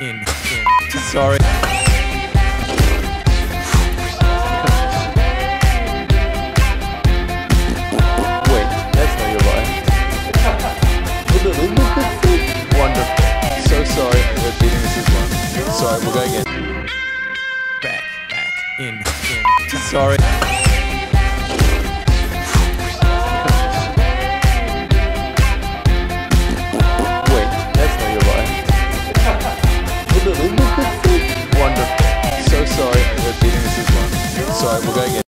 in, in. Sorry. Wait, that's not your line. Wonderful. So sorry for repeating this as one. Sorry, we'll go again. Back, back, in, in. Sorry. So we're going in.